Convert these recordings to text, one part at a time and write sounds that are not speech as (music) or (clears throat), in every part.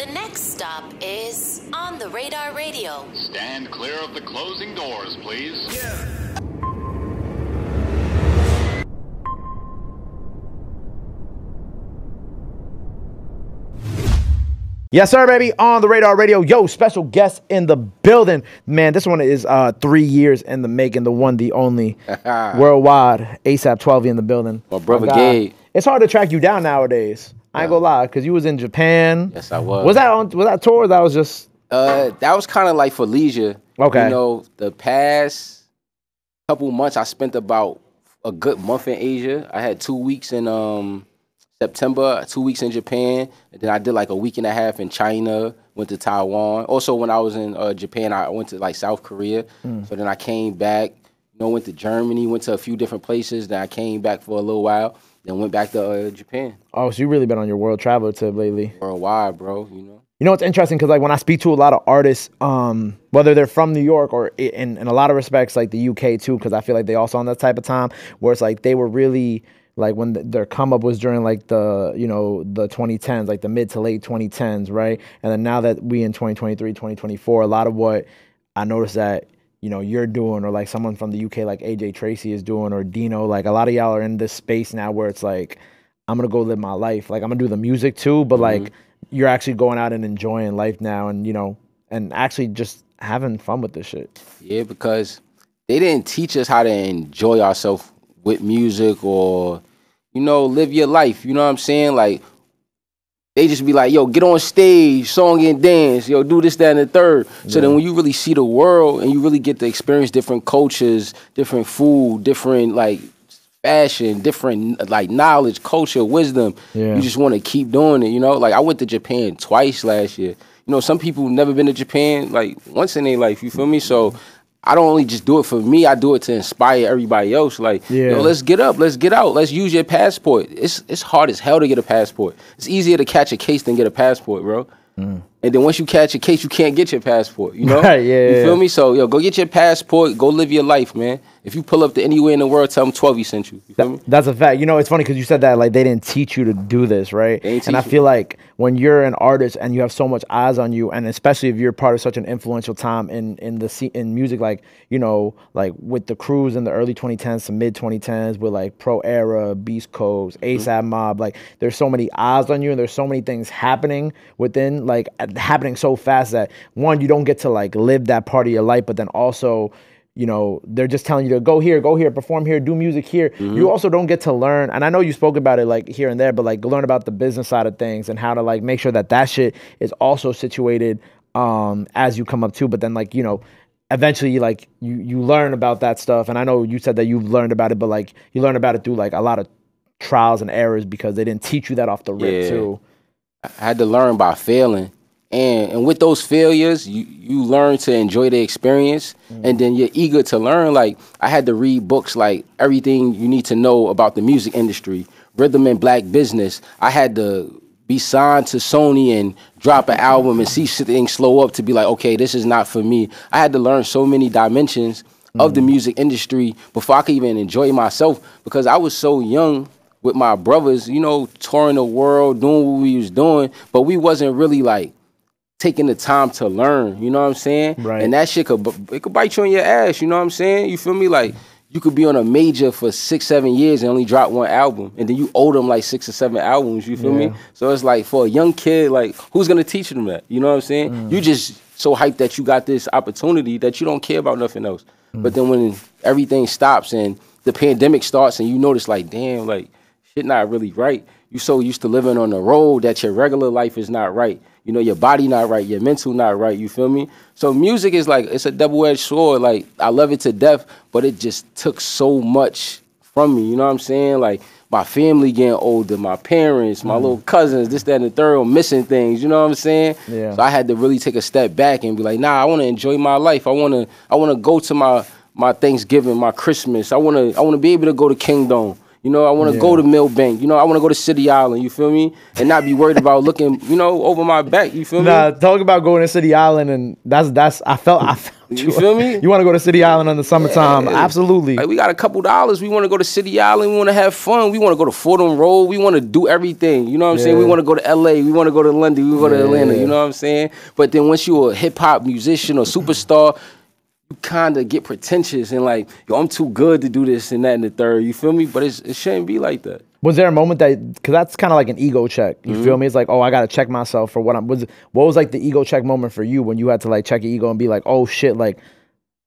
The next stop is On the Radar Radio. Stand clear of the closing doors, please. Yes, sir, baby. On the radar radio. Yo, special guest in the building. Man, this one is uh three years in the making, the one, the only (laughs) worldwide. ASAP 12 in the building. My brother God. Gabe. It's hard to track you down nowadays. I ain't gonna lie, because you was in Japan. Yes, I was. Was that on was that tour? or That was just Uh, that was kind of like for leisure. Okay. You know, the past couple months, I spent about a good month in Asia. I had two weeks in um September, two weeks in Japan, and then I did like a week and a half in China. Went to Taiwan. Also, when I was in uh, Japan, I went to like South Korea. Mm. So then I came back. You know, went to Germany, went to a few different places. Then I came back for a little while. Then went back to uh, Japan. oh, so you really been on your world traveler tip lately. Worldwide, bro. You know. You know what's interesting because like when I speak to a lot of artists, um, whether they're from New York or in, in a lot of respects like the UK too, because I feel like they also on that type of time where it's like they were really like when th- their come up was during like the you know the 2010s, like the mid to late 2010s, right? And then now that we in 2023, 2024, a lot of what I noticed that you know you're doing or like someone from the UK like AJ Tracey is doing or Dino, like a lot of y'all are in this space now where it's like I'm gonna go live my life. Like I'm gonna do the music too, but mm-hmm. like you're actually going out and enjoying life now, and you know, and actually just having fun with this shit. Yeah, because they didn't teach us how to enjoy ourselves with music or, you know, live your life. You know what I'm saying? Like, they just be like, yo, get on stage, song and dance, yo, do this, that, and the third. So then when you really see the world and you really get to experience different cultures, different food, different like fashion, different like knowledge, culture, wisdom, Yeah. you just want to keep doing it, you know? Like I went to Japan twice last year. You know, some people never been to Japan like once in their life, you feel me? So I don't only just do it for me, I do it to inspire everybody else. Like, Yeah. yo, let's get up, let's get out, let's use your passport. It's it's hard as hell to get a passport. It's easier to catch a case than get a passport, bro. Mm. And then once you catch a case, you can't get your passport. You know? (laughs) Right, yeah, You yeah. feel me? So yo, go get your passport, go live your life, man. If you pull up to anywhere in the world, tell them 12 you sent you. You feel me? That's a fact. You know, it's funny because you said that like they didn't teach you to do this, right? And I teach you. feel like when you're an artist and you have so much eyes on you, and especially if you're part of such an influential time in in the in music, like you know, like with the crews in the early 2010s to mid 2010s, with like Pro Era, Beast Coast, Mm-hmm. ASAP Mob, like there's so many eyes on you, and there's so many things happening within, like happening so fast that one, you don't get to like live that part of your life, but then also you know they're just telling you to go here go here perform here do music here you also don't get to learn and i know you spoke about it like here and there but like learn about the business side of things and how to like make sure that that shit is also situated um as you come up too but then like you know eventually like you you learn about that stuff and i know you said that you've learned about it but like you learn about it through like a lot of trials and errors because they didn't teach you that off the rip Yeah. too I had to learn by failing. And and with those failures, you, you learn to enjoy the experience mm. and then you're eager to learn. Like I had to read books like everything you need to know about the music industry, rhythm and black business. I had to be signed to Sony and drop an album and see things slow up to be like, okay, this is not for me. I had to learn so many dimensions of the mm. music industry before I could even enjoy myself because I was so young with my brothers, you know, touring the world, doing what we was doing, but we wasn't really like taking the time to learn. You know what I'm saying? Right. And that shit could it could bite you in your ass. You know what I'm saying? You feel me? Like you could be on a major for six, seven years and only drop one album, and then you owe them like six or seven albums. You feel Yeah. me? So it's like for a young kid, like who's gonna teach them that? You know what I'm saying? Mm. You just so hyped that you got this opportunity that you don't care about nothing else. Mm. But then when everything stops and the pandemic starts and you notice like, damn, like shit not really right. You so used to living on the road that your regular life is not right. You know, your body not right, your mental not right. You feel me? So music is like it's a double edged sword. Like I love it to death, but it just took so much from me. You know what I'm saying? Like my family getting older, my parents, my mm. little cousins, this, that, and the third, missing things. You know what I'm saying? Yeah. So I had to really take a step back and be like, nah, I want to enjoy my life. I want to, I want to go to my my Thanksgiving, my Christmas. I want to, I want to be able to go to Kingdom. You know, I want to go to Millbank. You know, I want to go to City Island. You feel me? And not be worried about looking, you know, over my back. You feel me? Nah, talk about going to City Island, and that's that's. I felt. I felt You feel me? (laughs) You want to go to City Island in the summertime? Absolutely. Like we got a couple dollars. We want to go to City Island. We want to have fun. We want to go to Fordham Road. We want to do everything. You know what I'm saying? We want to go to LA. We want to go to London. We want to go to Atlanta. You know what I'm saying? But then once you're a hip hop musician or superstar, you kind of get pretentious and like, yo, I'm too good to do this and that and the third. You feel me? But it's, it shouldn't be like that. Was there a moment that because that's kind of like an ego check? You Mm-hmm. feel me? It's like, oh, I gotta check myself for what I'm. Was what was like the ego check moment for you when you had to like check your ego and be like, oh shit, like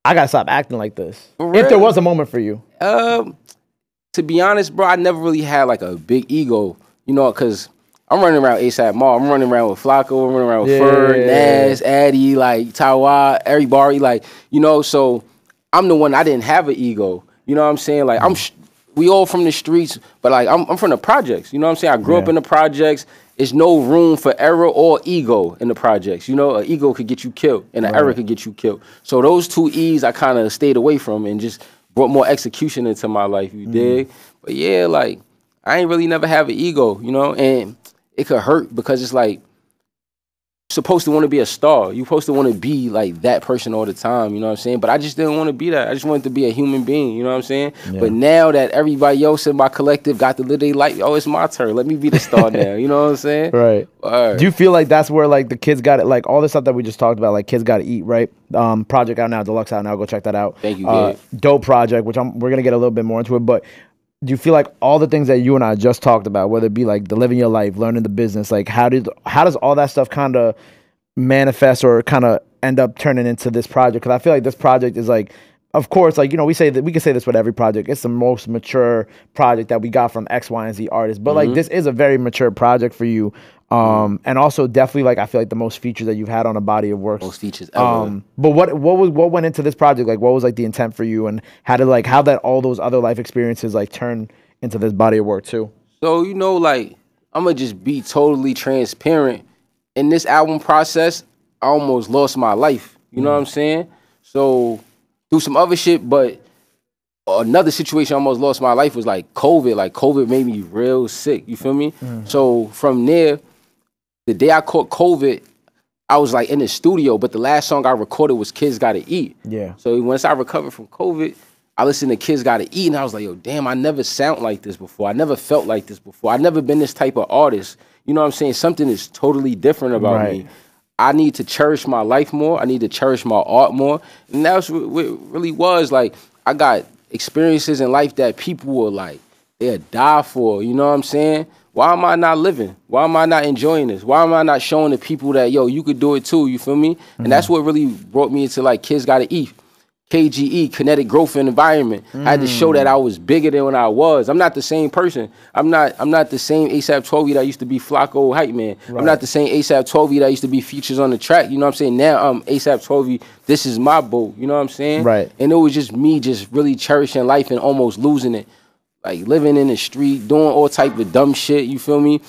I gotta stop acting like this. For If there was a moment for you, Um, to be honest, bro, I never really had like a big ego, you know, because I'm running around ASAP Mob. I'm running around with Flacko. I'm running around with Yeah, Fur, yeah, yeah. Nas, Addy, like Tawa, everybody, like you know. So I'm the one. I didn't have an ego. You know what I'm saying? Like I'm. Mm. Sh- we all from the streets, but like I'm, I'm from the projects. You know what I'm saying? I grew up in the projects. There's no room for error or ego in the projects. You know, an ego could get you killed, and an error could get you killed. So those two E's I kind of stayed away from and just brought more execution into my life. You mm. dig? But yeah, like I ain't really never have an ego, you know, and it could hurt because it's like supposed to want to be a star. You're supposed to want to be like that person all the time, you know what I'm saying? But I just didn't want to be that. I just wanted to be a human being, you know what I'm saying? But now that everybody else in my collective got to live their life, oh, it's my turn. Let me be the star (laughs) now. You know what I'm saying? right? Word. Do you feel like that's where like the kids got it? Like all the stuff that we just talked about, like kids got to eat, right? Um, project out now, deluxe out now. Go check that out. Thank you, Uh, dope project, which I'm we're gonna get a little bit more into it, but. Do you feel like all the things that you and I just talked about, whether it be like the living your life, learning the business, like how did how does all that stuff kind of manifest or kind of end up turning into this project? Because I feel like this project is like, of course, like you know, we say that we can say this with every project. It's the most mature project that we got from X, Y, and Z artists. But Mm-hmm. like this is a very mature project for you, um, and also definitely like I feel like the most features that you've had on a body of work. Most features ever. Um, but what what was what went into this project? Like, what was like the intent for you, and how did like how that all those other life experiences like turn into this body of work too? So you know, like I'm gonna just be totally transparent. In this album process, I almost lost my life. You know what I'm saying? So do some other shit, but another situation I almost lost my life was like COVID. Like COVID made me real sick. You feel me? So from there, the day I caught COVID, I was like in the studio, but the last song I recorded was "Kids Gotta Eat." Yeah. So once I recovered from COVID, I listened to Kids Gotta Eat, and I was like, yo, damn, I never sound like this before. I never felt like this before. I never been this type of artist. You know what I'm saying? Something is totally different about Right. me. I need to cherish my life more. I need to cherish my art more. And that's what it really was. Like, I got experiences in life that people were like, they'd die for. You know what I'm saying? Why am I not living? Why am I not enjoying this? Why am I not showing the people that, yo, you could do it too? You feel me? And that's mm-hmm. what really brought me into like Kids Gotta Eat. KGE, kinetic growth and environment. I had to show that I mm. was bigger than when I was. I'm not the same person. I'm not I'm not the same ASAP 12 that used to be Flacko hype man. I'm not the same ASAP 12 that used to be features on the track. You know what I'm saying? Now um, I'm ASAP 12 This is my boat. You know what I'm saying? Right. And it was just me just really cherishing life and almost losing it. Like living in the street, doing all type of dumb shit, you feel me?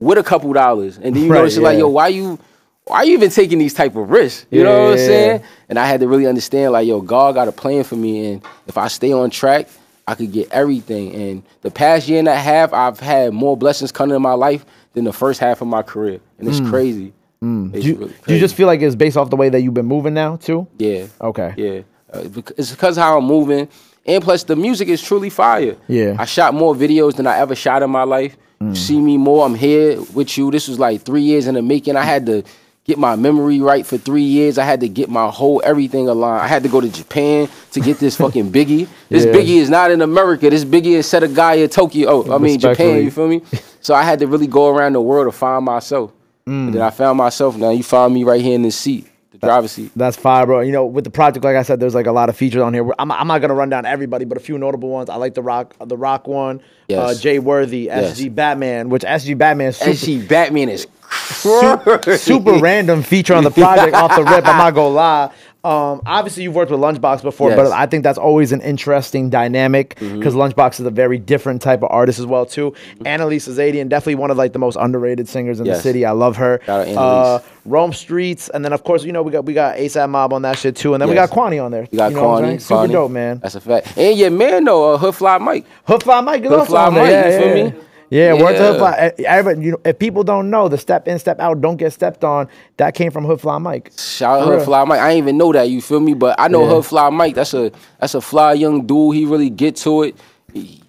With a couple dollars. And then you Right, notice like, yo, why you why you even taking these type of risks? You know what I'm Yeah. saying? And I had to really understand, like, yo, God got a plan for me, and if I stay on track, I could get everything. And the past year and a half, I've had more blessings coming in my life than the first half of my career, and it's crazy. It's Mm. Do you, really do you just feel like it's based off the way that you've been moving now too? yeah, Okay. yeah. Uh, it's because how I'm moving, and plus the music is truly fire. Yeah. I shot more videos than I ever shot in my life. Mm. You see me more. I'm here with you. This was like three years in the making. I had to get my memory right for three years. I had to get my whole everything aligned. I had to go to Japan to get this fucking Biggie. This Yeah. Biggie is not in America. This Biggie is Setagaya, in Tokyo. Oh, I mean Japan. You feel me? So I had to really go around the world to find myself. Mm. And then I found myself. Now you find me right here in this seat, the driver's seat. That's fire, bro. You know, with the project, like I said, there's like a lot of features on here. I'm, I'm not gonna run down everybody, but a few notable ones. I like the rock, the rock one. Yes. Uh, Jay Worthy, Yes. SG Batman, which SG Batman is super, SG Batman is (laughs) super random feature on the project off the rip. I'm not gonna lie. Um, obviously, you've worked with Lunchbox before, Yes. Mm-hmm. but I think that's always an interesting dynamic because Lunchbox is a very different type of artist as well too. Annalise Azadian, definitely one of like the most underrated singers in the city. I love her. Uh, Rome Streets, and then of course you know we got we got ASAP Mob on that shit too, and then we got Quanny on there. You got you know what Quanny, super Quanny. dope, man. That's a fact. And your man though, uh, Hood Fly Mike. Hood Fly Mike is Hood also Fly on there. Mike, yeah, you feel yeah. me? Yeah, word to Hood Fly. eh, Everybody, you know, if people don't know the step in, step out, don't get stepped on, that came from Hood Fly Mike. Shout out Hood. Fly Mike. I ain't even know that. You feel me? But I know Yeah. Hood Fly Mike. That's a that's a fly young dude. He really get to it. He,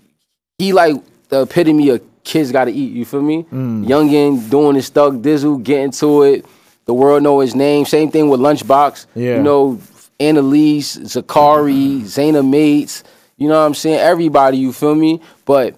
he like the epitome of kids got to eat. You feel me? Mm. Youngin doing his thug dizzle, getting to it. The world know his name. Same thing with Lunchbox. Yeah. You know, Annalise, Zakari, Zayna Mates. You know what I'm saying? Everybody. You feel me? But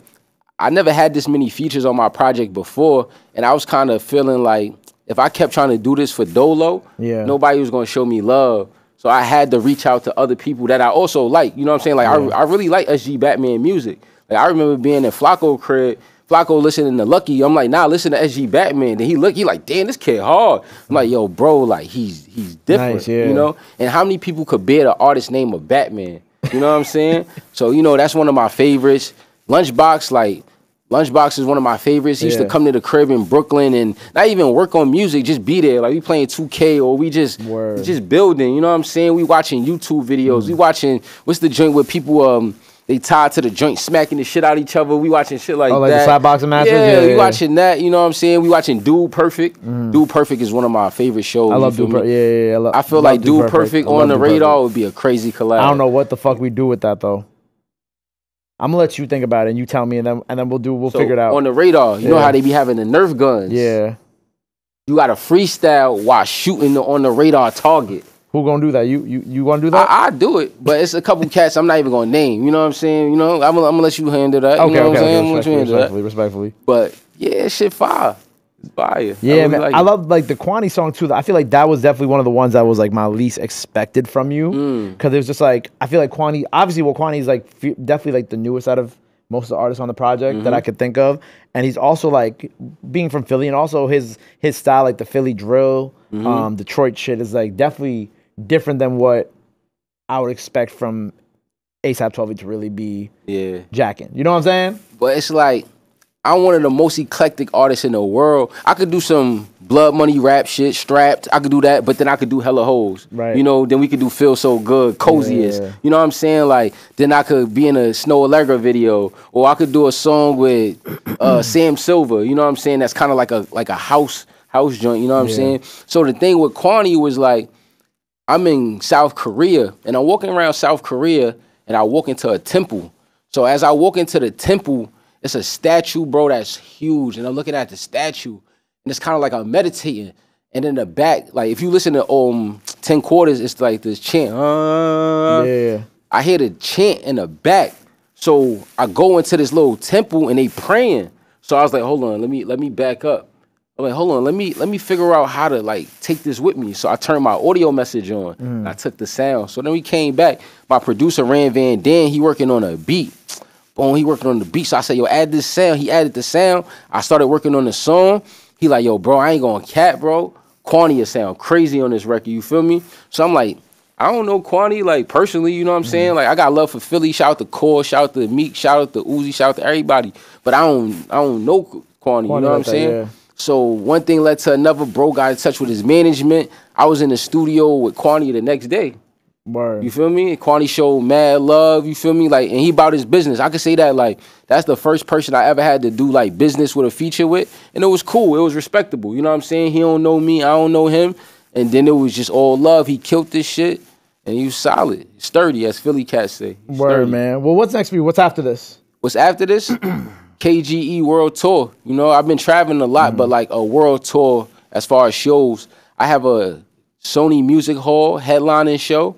I never had this many features on my project before, and I was kind of feeling like if I kept trying to do this for Dolo, Yeah. nobody was gonna show me love. So I had to reach out to other people that I also like. You know what I'm saying? Like I, I really like SG Batman music. Like I remember being in Flacko crib, Flacko listening to Lucky. I'm like, nah, listen to SG Batman. Then he look, he like, damn, this kid hard. I'm like, yo, bro, like he's he's different. Nice, yeah. You know? And how many people could bear the artist name of Batman? You know what I'm saying? (laughs) so you know that's one of my favorites. Lunchbox, like Lunchbox is one of my favorites. He used to come to the crib in Brooklyn and not even work on music, just be there. Like we playing 2K or we just Word. just building. You know what I'm saying? We watching YouTube videos. We watching what's the joint where people um they tied to the joint smacking the shit out of each other. We watching shit like Oh, like the that. side boxing matches? Yeah, Yeah, we yeah. watching that. You know what I'm saying? We watching Dude Perfect. Dude Perfect is one of my favorite shows. I love Dude? Perfect. Yeah, yeah, yeah. I, love, I feel love like Dude Perfect, love on the radar Perfect. would be a crazy collab. I don't know what the fuck we do with that though. I'm gonna let you think about it and you tell me and then and then we'll do we'll So, figure it out. On the radar, you know how they be having the Nerf guns. yeah. You got to freestyle while shooting the, on the radar target. Who gonna do that? You you you gonna do that? I, I do it, but it's a couple cats I'm not even gonna name. You know what I'm saying? You know, I'm gonna, I'm gonna let you handle that. okay, you know okay, what I'm okay. gonna let you Respectfully, respectfully, respectfully. But yeah, shit fire. It's fire. Yeah, really man. like I love like the Quanny song too. I feel like that was definitely one of the ones that was like my least expected from you Mm. because it was just like I feel like Quanny. Obviously, well, Quanny is like fe- definitely like the newest out of most of the artists on the project Mm-hmm. that I could think of, and he's also like being from Philly and also his his style like the Philly drill, Mm-hmm. um, Detroit shit is like definitely different than what I would expect from ASAP 12 to really be Yeah, jacking. You know what I'm saying? but it's like I'm one of the most eclectic artists in the world. I could do some blood money rap shit, strapped. I could do that, but then I could do hella hoes. Right. You know, then we could do feel so good, coziest. Yeah. You know what I'm saying? Like then I could be in a Snow Aalegra video, or I could do a song with uh, (clears throat) Sam Silver. You know what I'm saying? That's kind of like a like a house house joint. You know what I'm Yeah. saying? So the thing with Kwani was like. I'm in South Korea and I'm walking around South Korea and I walk into a temple. So as I walk into the temple, it's a statue, bro, that's huge. And I'm looking at the statue and it's kind of like I'm meditating. And in the back, like if you listen to um 10 quarters, it's like this chant. uh, yeah. I hear the chant in the back. So I go into this little temple and they praying. So I was like, hold on, let me let me back up. I'm like, hold on, let me let me figure out how to like take this with me. So I turned my audio message on. And I took the sound. So then we came back. My producer Ran Van Dan, he working on a beat. Boom, he working on the beat. So I said, yo, add this sound. He added the sound. I started working on the song. He like, yo, bro, I ain't going cat, bro. Quanny sound crazy on this record. You feel me? So I'm like, I don't know Quanny like personally. You know what I'm saying? Mm-hmm. Like I got love for Philly. Shout out to Core. Shout out to Meek. Shout out to Uzi. Shout out to everybody. But I don't, I don't know Quanny. You know what I'm that, saying? yeah. So one thing led to another. Bro got in touch with his management. I was in the studio with Quanny the next day. Word. You feel me? Quanny showed mad love. You feel me? Like, and he about his business. I could say that like that's the first person I ever had to do like business with a feature with, and it was cool. It was respectable. You know what I'm saying? He don't know me. I don't know him. And then it was just all love. He killed this shit, and he was solid, sturdy, as Philly cats say. Word, Sturdy. man. Well, what's next for you? What's after this? What's after this? (clears throat) KGE World Tour. You know, I've been traveling a lot, Mm-hmm. but like a world tour as far as shows. I have a Sony Music Hall headlining show,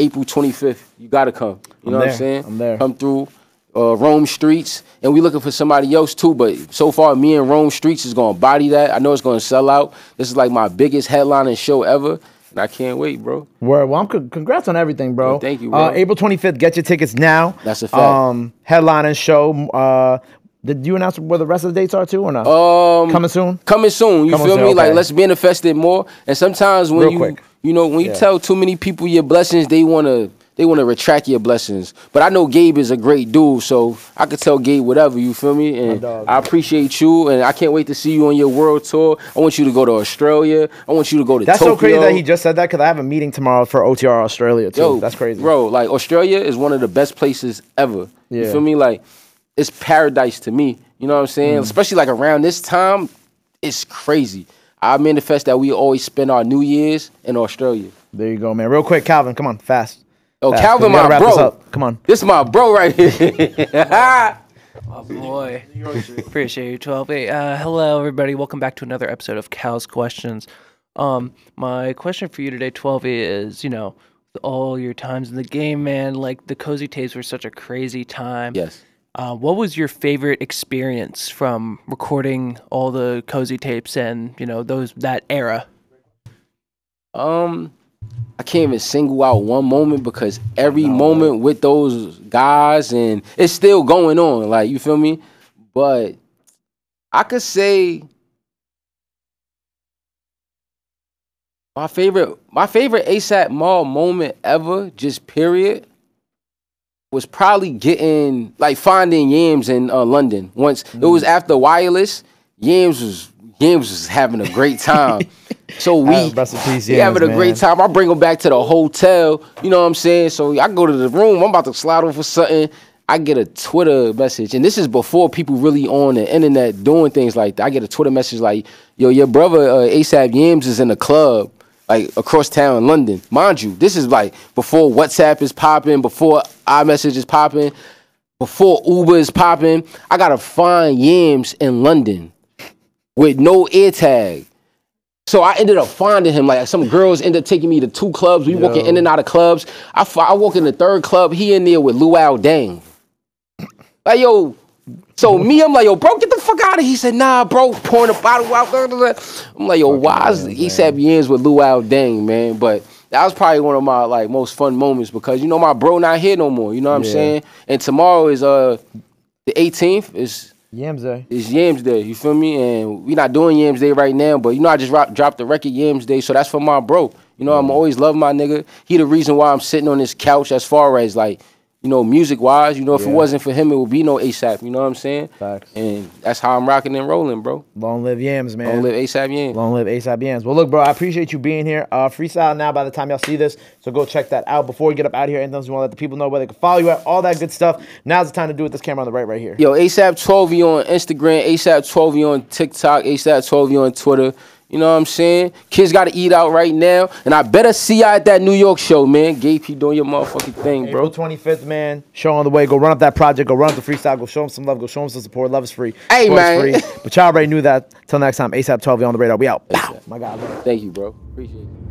April 25th. You gotta come. You I'm know what I'm saying? I'm there. Come through. Uh, Rome Streets, and we looking for somebody else too. But so far, me and Rome Streets is gonna body that. I know it's gonna sell out. This is like my biggest headlining show ever, and I can't wait, bro. Word. Well, I'm con- congrats on everything, bro. Yeah, thank you, Uh. April 25th. Get your tickets now. That's a fact. Um, headline and show. Uh, did you announce where the rest of the dates are too, or not? Um, Coming soon. coming soon. You Coming feel soon, me? Like let's manifest it more. And sometimes when Real you quick. You know, when you Yeah. tell too many people your blessings, they wanna they wanna retract your blessings. But I know Gabe is a great dude, so I could tell Gabe whatever. You feel me? And dog. I appreciate you, and I can't wait to see you on your world tour. I want you to go to Australia. I want you to go to That's Tokyo. so crazy that he just said that because I have a meeting tomorrow for OTR Australia too. Yo, That's crazy, bro. Like Australia is one of the best places ever. You feel me? Like it's paradise to me. You know what I'm saying? Mm. Especially like around this time, it's crazy. I manifest that we always spend our New Year's in Australia. There you go, man. Real quick, Calvin, come on, fast. Oh, Fast, Calvin, my wrap bro. up. Come on. This is my bro right here. (laughs) Oh boy, appreciate you, twelve eight. Uh, hello, everybody. Welcome back to another episode of Cal's Questions. Um, my question for you today, twelve eight, is you know all your times in the game, man. Like the cozy tapes were such a crazy time. yes. Uh, what was your favorite experience from recording all the cozy tapes and you know those that era? Um, I can't even single out one moment because every moment with those guys and it's still going on. Like you feel me? But I could say my favorite my favorite ASAP Mob moment ever, just period, was probably getting like finding Yams in uh, London. Once it was after Wireless, Yams was Yams was having a great time. (laughs) so we Uh, we Yams, having a man. great time. I bring him back to the hotel. You know what I'm saying? So I go to the room. I'm about to slide over something. I get a Twitter message, and this is before people really on the internet doing things like that. I get a Twitter message like, "Yo, your brother uh, ASAP Yams is in the club." Like across town in London, mind you, this is like before WhatsApp is popping, before iMessage is popping, before Uber is popping. I gotta find Yams in London with no ear tag. So I ended up finding him. Like some girls ended up taking me to two clubs. We walking in and out of clubs. I, I walk in the third club. He in there with Luau Dang. Like yo, so me, I'm like yo, bro, get the fuck out of here. He said, Nah, bro, pouring a bottle out. blah, blah, blah. I'm like yo, why is he ASAP Yams with Luau Dang, man? But that was probably one of my like most fun moments because you know my bro not here no more. You know what I'm Yeah. saying? And tomorrow is uh the 18th. Is Yams Day. it's Yams Day, you feel me? And we not doing Yams Day right now, but you know I just dropped, dropped the record Yams Day, so that's for my bro. You know I'm always love my nigga. He the reason why I'm sitting on this couch as far as like, you know, music wise. You know, if it wasn't for him, it would be no ASAP. You know what I'm saying? Facts. And that's how I'm rocking and rolling, bro. Long live Yams, man. Don't live ASAP Yams. Long live ASAP Yams. Well, look, bro, I appreciate you being here. Uh, freestyle now by the time y'all see this, so go check that out. Before we get up out of here, else you want to let the people know where they can follow you at, all that good stuff. Now's the time to do it. This camera on the right, right here. Yo, ASAP 12 on Instagram, ASAP 12 on TikTok, ASAP 12 on Twitter. You know what I'm saying? Kids got to eat out right now, and I better see y'all at that New York show, man. Gabe P doing your motherfucking thing, bro. April 25th, man. Show on the way. Go run up that project. Go run up the freestyle. Go show them some love. Go show them some support. Love is free. Hey, man. Free. But y'all already knew that. Till next time, ASAP 12 on the radar. We out. Pow. My God, bro. Thank you, bro. Appreciate it.